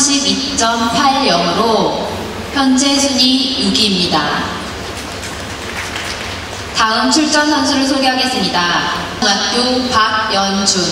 32.80으로 현재 순위 6위입니다. 다음 출전 선수를 소개하겠습니다. 중학교 박연준